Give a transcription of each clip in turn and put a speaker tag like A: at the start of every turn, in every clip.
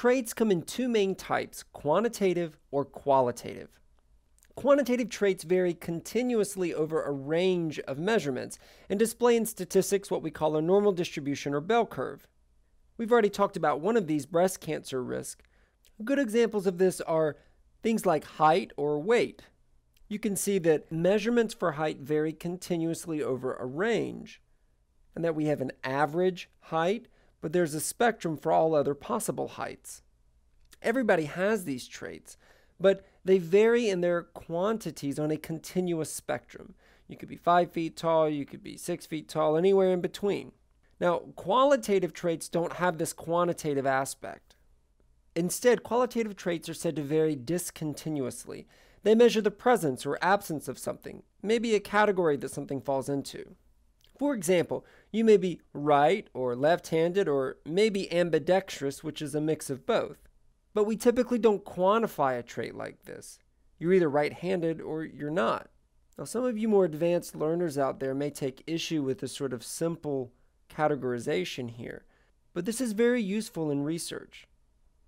A: Traits come in two main types, quantitative or qualitative. Quantitative traits vary continuously over a range of measurements and display in statistics what we call a normal distribution or bell curve. We've already talked about one of these, breast cancer risk. Good examples of this are things like height or weight. You can see that measurements for height vary continuously over a range, and that we have an average height, but there's a spectrum for all other possible heights. Everybody has these traits, but they vary in their quantities on a continuous spectrum. You could be five feet tall, you could be six feet tall, anywhere in between. Now, qualitative traits don't have this quantitative aspect. Instead, qualitative traits are said to vary discontinuously. They measure the presence or absence of something, maybe a category that something falls into. For example, you may be right or left handed or maybe ambidextrous, which is a mix of both. But we typically don't quantify a trait like this. You're either right handed or you're not. Now, some of you more advanced learners out there may take issue with this sort of simple categorization here, but this is very useful in research.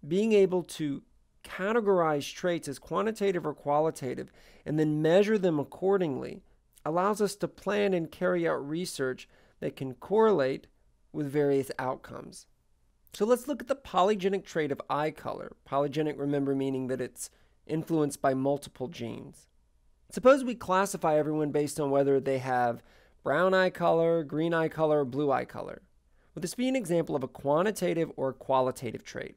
A: Being able to categorize traits as quantitative or qualitative and then measure them accordingly allows us to plan and carry out research that can correlate with various outcomes. So let's look at the polygenic trait of eye color. Polygenic, remember, meaning that it's influenced by multiple genes. Suppose we classify everyone based on whether they have brown eye color, green eye color, or blue eye color. Would this be an example of a quantitative or qualitative trait?